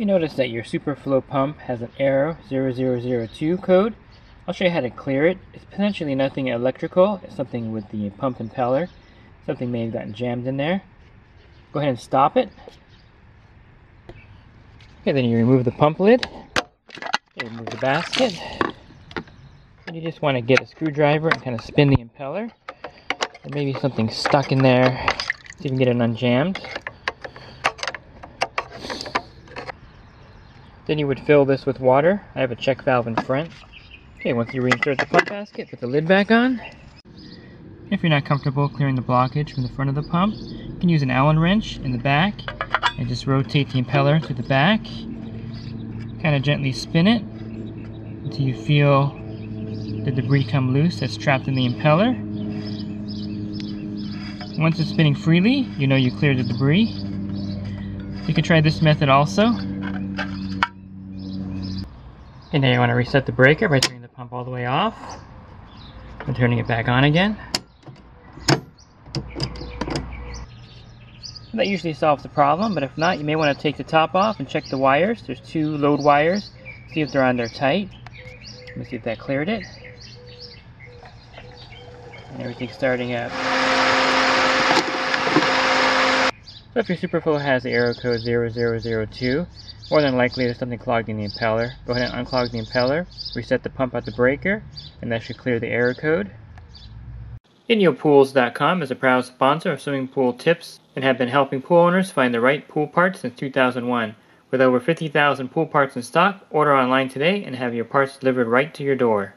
You notice that your SuperFlo pump has an error 0002 code. I'll show you how to clear it. It's potentially nothing electrical. It's something with the pump impeller. Something may have gotten jammed in there. Go ahead and stop it. Okay, then you remove the pump lid. Okay, remove the basket. And you just want to get a screwdriver and kind of spin the impeller. There may be something stuck in there. If you can get it unjammed. Then you would fill this with water. I have a check valve in front. Okay, once you reinsert the pump basket, put the lid back on. If you're not comfortable clearing the blockage from the front of the pump, you can use an Allen wrench in the back and just rotate the impeller to the back. Kind of gently spin it until you feel the debris come loose that's trapped in the impeller. Once it's spinning freely, you know you cleared the debris. You can try this method also. And now you want to reset the breaker by turning the pump all the way off and turning it back on again. That usually solves the problem, but if not, you may want to take the top off and check the wires. There's two load wires. See if they're on there tight. Let me see if that cleared it. And everything's starting up. So if your SuperFlo has the error code 0002, more than likely there's something clogged in the impeller. Go ahead and unclog the impeller, reset the pump at the breaker, and that should clear the error code. InyoPools.com is a proud sponsor of swimming pool tips and have been helping pool owners find the right pool parts since 2001. With over 50,000 pool parts in stock, order online today and have your parts delivered right to your door.